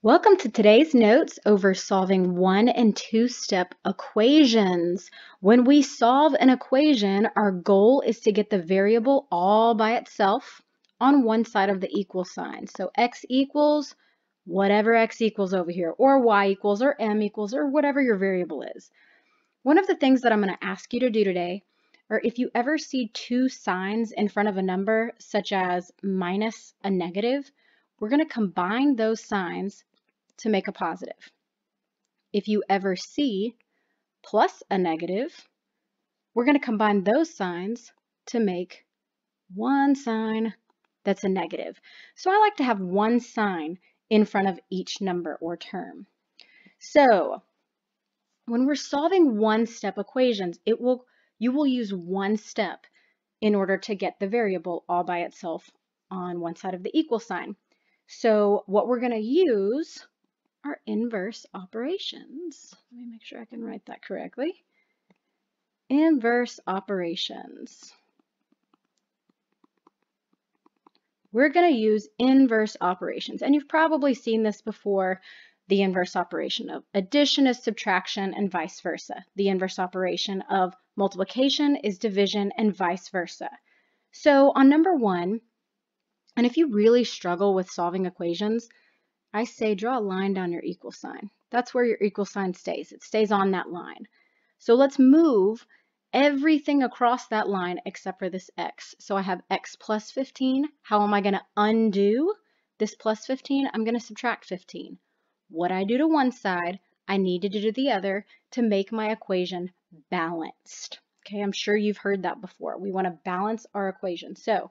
Welcome to today's notes over solving one and two step equations. When we solve an equation, our goal is to get the variable all by itself on one side of the equal sign. So x equals whatever x equals over here, or y equals, or m equals, or whatever your variable is. One of the things that I'm going to ask you to do today, or if you ever see two signs in front of a number, such as minus a negative, we're going to combine those signs to make a positive. If you ever see plus a negative, we're going to combine those signs to make one sign that's a negative. So I like to have one sign in front of each number or term. So when we're solving one-step equations, it will you will use one step in order to get the variable all by itself on one side of the equal sign. So what we're going to use are inverse operations. Let me make sure I can write that correctly. Inverse operations. We're going to use inverse operations, and you've probably seen this before, the inverse operation of addition is subtraction and vice versa. The inverse operation of multiplication is division and vice versa. So on number one, and if you really struggle with solving equations, I say draw a line down your equal sign. That's where your equal sign stays. It stays on that line. So let's move everything across that line except for this x. So I have x plus 15. How am I going to undo this plus 15? I'm going to subtract 15. What I do to one side, I need to do to the other to make my equation balanced. Okay, I'm sure you've heard that before. We want to balance our equation. So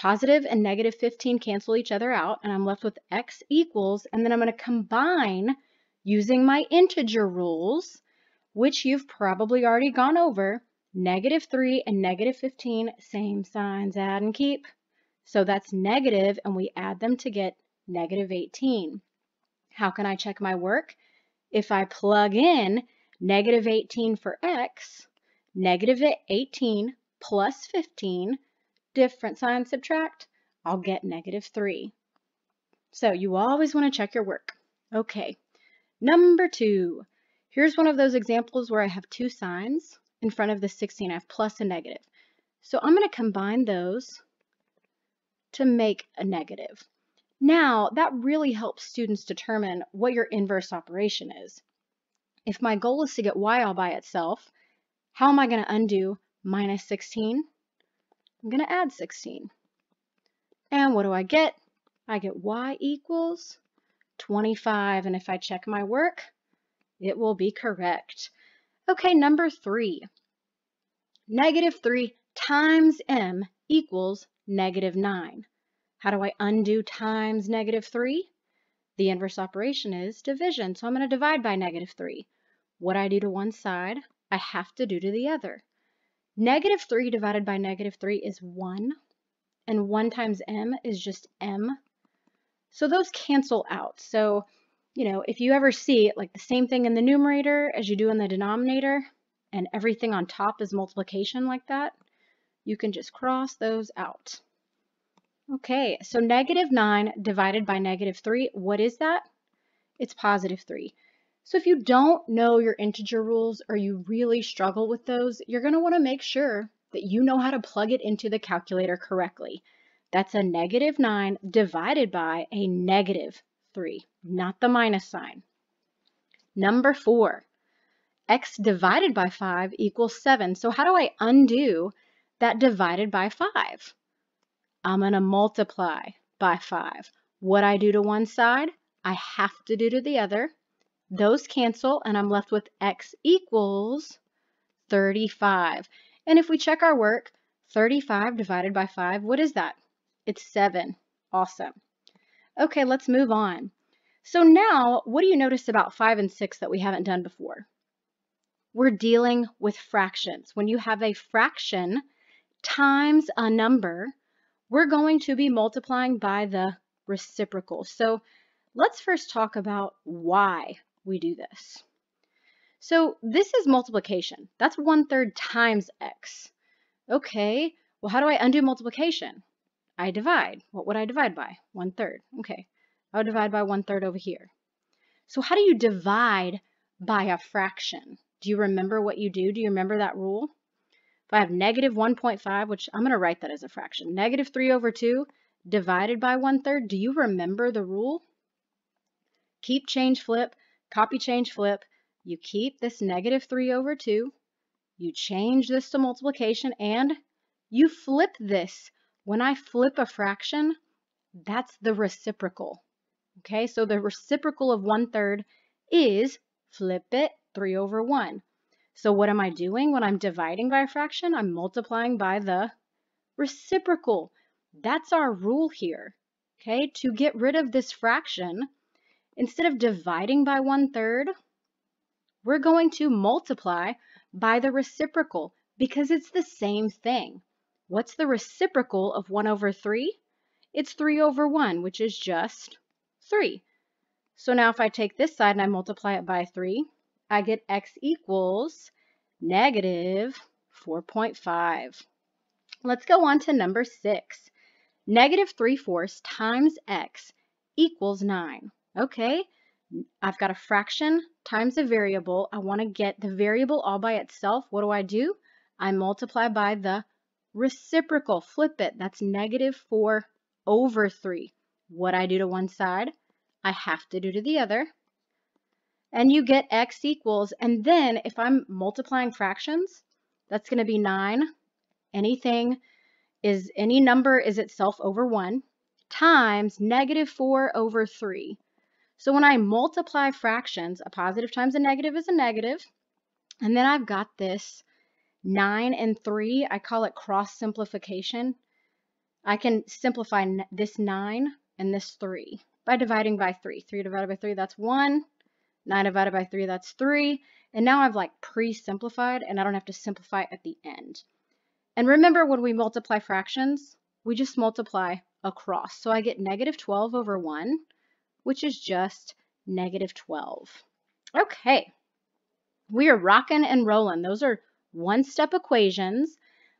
Positive and negative 15 cancel each other out, and I'm left with x equals, and then I'm going to combine using my integer rules, which you've probably already gone over, negative 3 and negative 15, same signs, add and keep. So that's negative, and we add them to get negative 18. How can I check my work? If I plug in negative 18 for x, negative 18 plus 15 different sign subtract, I'll get negative 3. So you always want to check your work. Okay, number two. Here's one of those examples where I have two signs in front of the 16. I have plus and negative. So I'm going to combine those to make a negative. Now, that really helps students determine what your inverse operation is. If my goal is to get y all by itself, how am I going to undo minus 16? I'm going to add 16. And what do I get? I get y equals 25. And if I check my work, it will be correct. Okay, number three. Negative 3 times m equals negative 9. How do I undo times negative 3? The inverse operation is division, so I'm going to divide by negative 3. What I do to one side, I have to do to the other. Negative 3 divided by negative 3 is 1, and 1 times m is just m. So those cancel out. So, you know, if you ever see like the same thing in the numerator as you do in the denominator, and everything on top is multiplication like that, you can just cross those out. Okay, so negative 9 divided by negative 3, what is that? It's positive 3. So if you don't know your integer rules or you really struggle with those, you're going to want to make sure that you know how to plug it into the calculator correctly. That's a negative 9 divided by a negative 3, not the minus sign. Number 4, x divided by 5 equals 7. So how do I undo that divided by 5? I'm going to multiply by 5. What I do to one side, I have to do to the other. Those cancel and I'm left with x equals 35. And if we check our work, 35 divided by 5, what is that? It's 7. Awesome. Okay, let's move on. So now, what do you notice about 5 and 6 that we haven't done before? We're dealing with fractions. When you have a fraction times a number, we're going to be multiplying by the reciprocal. So let's first talk about why we do this. So this is multiplication. That's one third times x. Okay, well, how do I undo multiplication? I divide. What would I divide by? One third. Okay, I would divide by 1 third over here. So how do you divide by a fraction? Do you remember what you do? Do you remember that rule? If I have negative 1.5, which I'm going to write that as a fraction, negative 3 over 2 divided by 1 third, do you remember the rule? Keep, change, flip, copy, change, flip. You keep this negative 3 over 2. You change this to multiplication and you flip this. When I flip a fraction, that's the reciprocal. Okay, so the reciprocal of 1 third is flip it 3 over 1. So what am I doing when I'm dividing by a fraction? I'm multiplying by the reciprocal. That's our rule here. Okay, to get rid of this fraction, instead of dividing by 1 third, we're going to multiply by the reciprocal because it's the same thing. What's the reciprocal of 1 over 3? It's 3 over 1, which is just 3. So now if I take this side and I multiply it by 3, I get x equals negative 4.5. Let's go on to number 6. Negative 3 fourths times x equals 9. Okay, I've got a fraction times a variable. I want to get the variable all by itself. What do I do? I multiply by the reciprocal. Flip it. That's negative 4 over 3. What I do to one side, I have to do to the other and you get x equals, and then if I'm multiplying fractions, that's going to be 9. Anything is, any number is itself over 1 times negative 4 over 3. So when I multiply fractions, a positive times a negative is a negative, and then I've got this 9 and 3, I call it cross simplification. I can simplify this 9 and this 3 by dividing by 3. 3 divided by 3, that's 1. 9 divided by 3, that's 3. And now I've like pre-simplified and I don't have to simplify at the end. And remember when we multiply fractions, we just multiply across. So I get negative 12 over 1, which is just negative 12. Okay, we are rocking and rolling. Those are one-step equations.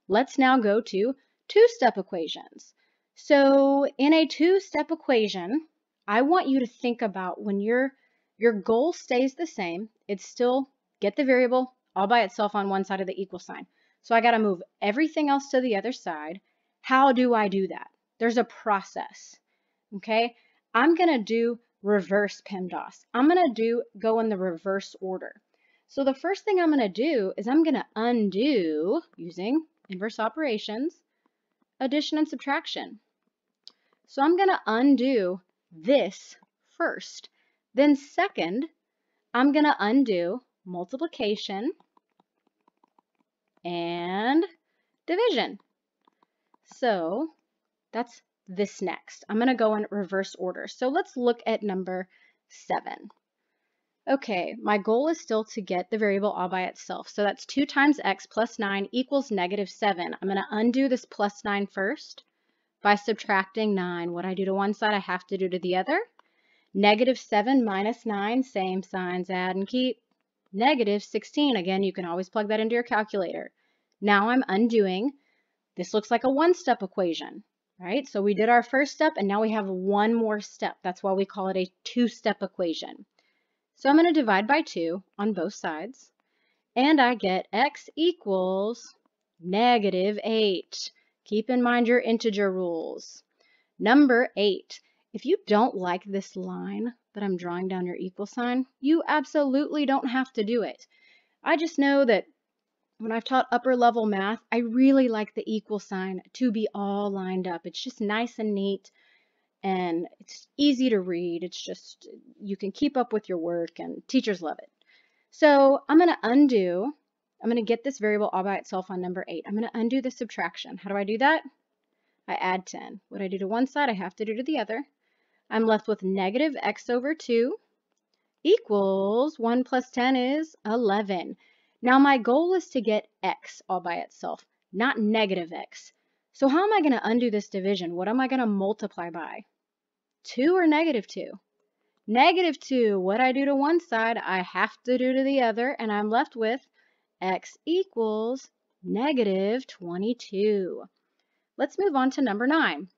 Let's now go to two-step equations. So in a two-step equation, I want you to think about when you're your goal stays the same. It's still get the variable all by itself on one side of the equal sign. So I got to move everything else to the other side. How do I do that? There's a process. Okay, I'm going to do reverse PEMDAS. I'm going to do go in the reverse order. So the first thing I'm going to do is I'm going to undo using inverse operations, addition and subtraction. So I'm going to undo this first. Then second, I'm going to undo multiplication and division. So that's this next. I'm going to go in reverse order. So let's look at number 7. Okay, my goal is still to get the variable all by itself. So that's 2 times x plus 9 equals negative 7. I'm going to undo this plus 9 first by subtracting 9. What I do to one side, I have to do to the other. Negative 7 minus 9, same signs, add and keep. Negative 16, again, you can always plug that into your calculator. Now I'm undoing. This looks like a one-step equation, right? So we did our first step, and now we have one more step. That's why we call it a two-step equation. So I'm going to divide by 2 on both sides, and I get x equals negative 8. Keep in mind your integer rules. Number 8. If you don't like this line that I'm drawing down your equal sign, you absolutely don't have to do it. I just know that when I've taught upper level math, I really like the equal sign to be all lined up. It's just nice and neat and it's easy to read. It's just, you can keep up with your work and teachers love it. So I'm going to undo, I'm going to get this variable all by itself on number 8. I'm going to undo the subtraction. How do I do that? I add 10. What I do to one side, I have to do to the other. I'm left with negative x over 2 equals 1 plus 10 is 11. Now my goal is to get x all by itself, not negative x. So how am I going to undo this division? What am I going to multiply by? 2 or negative 2? Negative 2. What I do to one side, I have to do to the other, and I'm left with x equals negative 22. Let's move on to number 9.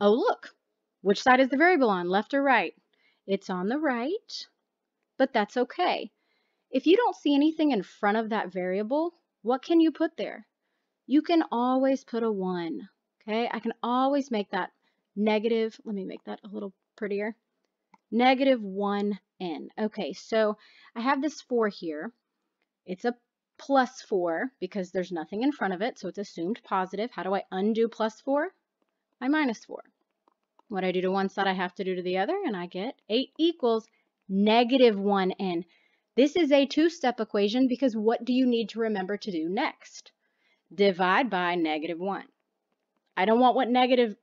Oh, look, Which side is the variable on, left or right? It's on the right, but that's okay. If you don't see anything in front of that variable, what can you put there? You can always put a 1, okay? I can always make that negative, let me make that a little prettier, negative 1n. Okay, so I have this 4 here. It's a plus 4 because there's nothing in front of it, so it's assumed positive. How do I undo plus 4? I minus 4. What I do to one side, I have to do to the other, and I get 8 equals negative 1n. This is a two-step equation because what do you need to remember to do next? Divide by negative 1. I don't want what negative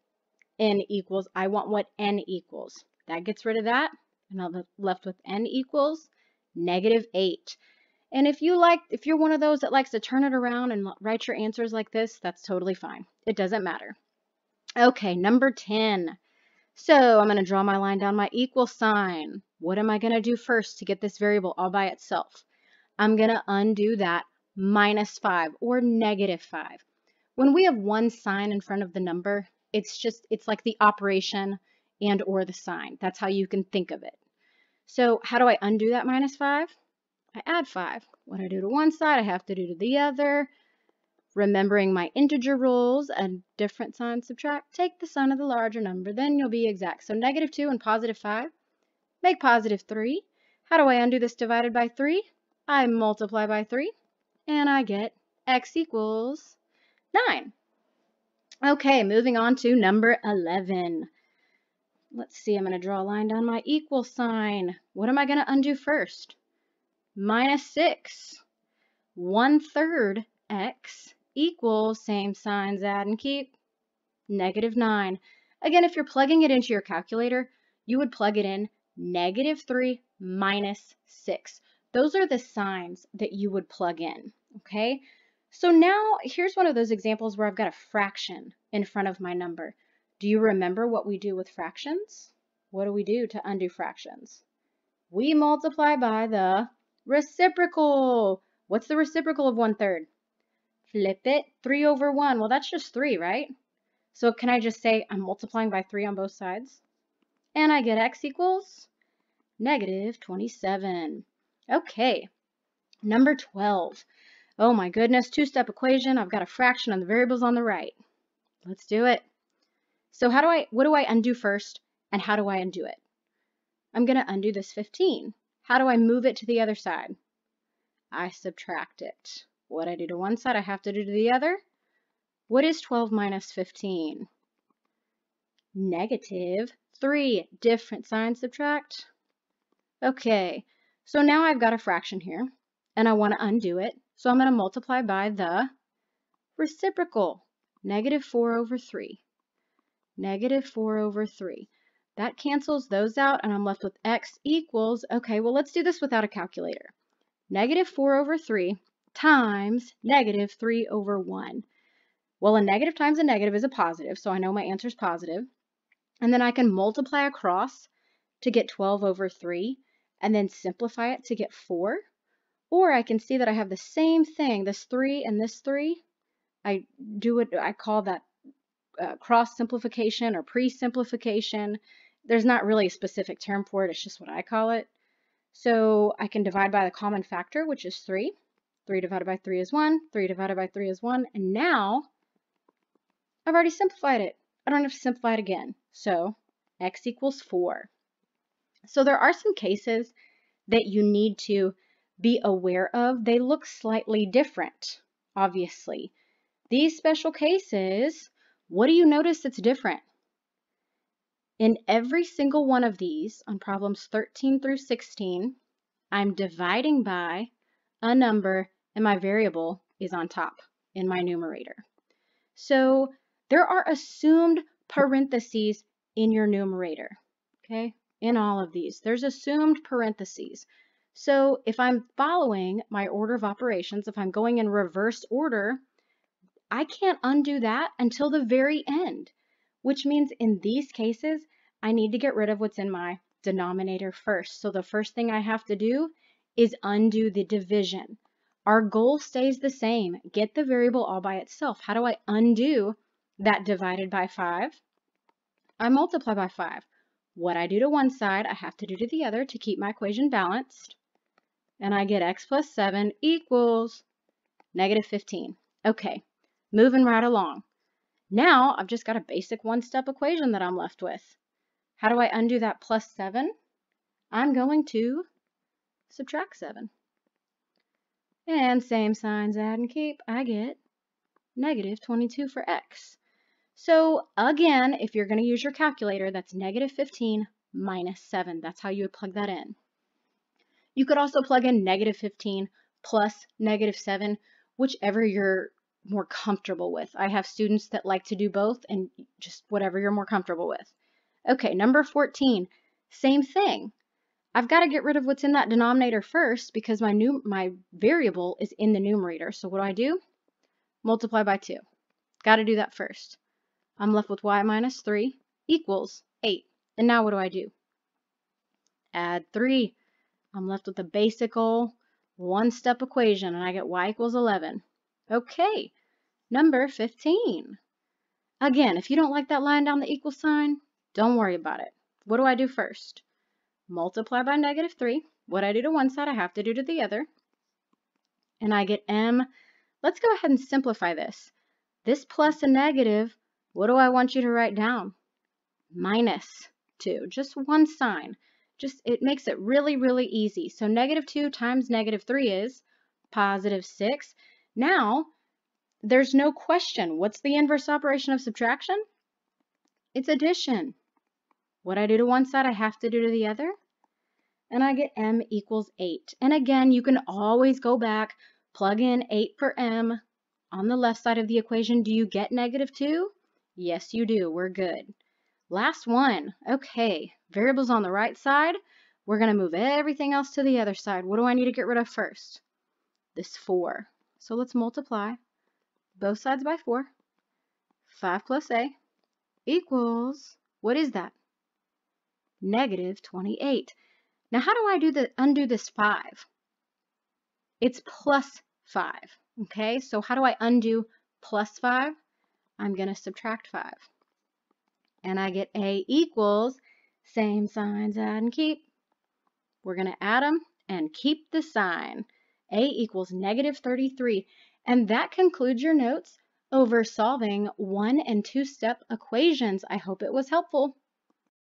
n equals. I want what n equals. That gets rid of that, and I'm left with n equals negative 8. And if you like, if you're one of those that likes to turn it around and write your answers like this, that's totally fine. It doesn't matter. Okay, number 10. So I'm going to draw my line down my equal sign. What am I going to do first to get this variable all by itself? I'm going to undo that minus 5 or negative 5. When we have one sign in front of the number, it's just, it's like the operation and or the sign. That's how you can think of it. So how do I undo that minus 5? I add 5. What I do to one side, I have to do to the other. Remembering my integer rules, a different sign subtract, take the sign of the larger number, then you'll be exact. So negative 2 and positive 5 make positive 3. How do I undo this divided by 3? I multiply by 3, and I get x equals 9. Okay, moving on to number 11. Let's see, I'm going to draw a line down my equal sign. What am I going to undo first? minus 6. 1 third x equals, same signs, add and keep, negative 9. Again, if you're plugging it into your calculator, you would plug it in negative 3 minus 6. Those are the signs that you would plug in, okay? So now here's one of those examples where I've got a fraction in front of my number. Do you remember what we do with fractions? What do we do to undo fractions? We multiply by the Reciprocal. What's the reciprocal of one third? Flip it. 3 over 1. Well, that's just 3, right? So can I just say I'm multiplying by 3 on both sides? And I get x equals negative 27. Okay, number 12. Oh my goodness, two-step equation. I've got a fraction on the variables on the right. Let's do it. So how do I, what do I undo first and how do I undo it? I'm going to undo this 15. How do I move it to the other side? I subtract it. What I do to one side, I have to do to the other. What is 12 minus 15? Negative 3. Different sign, subtract. Okay, so now I've got a fraction here, and I want to undo it. So I'm going to multiply by the reciprocal, negative 4 over 3. Negative 4 over 3. That cancels those out, and I'm left with x equals, okay, well, let's do this without a calculator. Negative 4 over 3 times negative 3 over 1. Well, a negative times a negative is a positive, so I know my answer is positive. And then I can multiply across to get 12 over 3, and then simplify it to get 4. Or I can see that I have the same thing, this 3 and this 3. I do it, I call that uh, cross simplification or pre-simplification. There's not really a specific term for it, it's just what I call it. So I can divide by the common factor, which is 3. 3 divided by 3 is 1, 3 divided by 3 is 1, and now I've already simplified it. I don't have to simplify it again. So x equals 4. So there are some cases that you need to be aware of. They look slightly different, obviously. These special cases, what do you notice that's different? In every single one of these, on problems 13 through 16, I'm dividing by a number and my variable is on top in my numerator. So there are assumed parentheses in your numerator, okay? In all of these, there's assumed parentheses. So if I'm following my order of operations, if I'm going in reverse order, I can't undo that until the very end which means in these cases, I need to get rid of what's in my denominator first. So the first thing I have to do is undo the division. Our goal stays the same. Get the variable all by itself. How do I undo that divided by 5? I multiply by 5. What I do to one side, I have to do to the other to keep my equation balanced. And I get x plus 7 equals negative 15. Okay, moving right along. Now I've just got a basic one-step equation that I'm left with. How do I undo that plus 7? I'm going to subtract 7. And same signs add and keep, I get negative 22 for x. So again, if you're going to use your calculator, that's negative 15 minus 7. That's how you would plug that in. You could also plug in negative 15 plus negative 7, whichever you're more comfortable with. I have students that like to do both and just whatever you're more comfortable with. Okay, number 14, same thing. I've got to get rid of what's in that denominator first because my new my variable is in the numerator. So what do I do? Multiply by 2. Got to do that first. I'm left with y minus 3 equals 8. And now what do I do? Add 3. I'm left with a basic old one-step equation, and I get y equals 11. Okay, number 15. Again, if you don't like that line down the equal sign, don't worry about it. What do I do first? Multiply by negative 3. What I do to one side, I have to do to the other. And I get m. Let's go ahead and simplify this. This plus a negative, what do I want you to write down? Minus 2. Just one sign. Just It makes it really, really easy. So negative 2 times negative 3 is positive 6. Now, there's no question. What's the inverse operation of subtraction? It's addition. What I do to one side, I have to do to the other. And I get m equals 8. And again, you can always go back, plug in 8 for m. On the left side of the equation, do you get negative 2? Yes, you do. We're good. Last one. Okay, variables on the right side. We're going to move everything else to the other side. What do I need to get rid of first? This 4. So let's multiply both sides by 4. 5 plus a equals, what is that? Negative 28. Now how do I do the undo this 5? It's plus 5, okay? So how do I undo plus 5? I'm going to subtract 5. And I get a equals, same signs add and keep. We're going to add them and keep the sign. A equals negative 33. And that concludes your notes over solving one and two step equations. I hope it was helpful.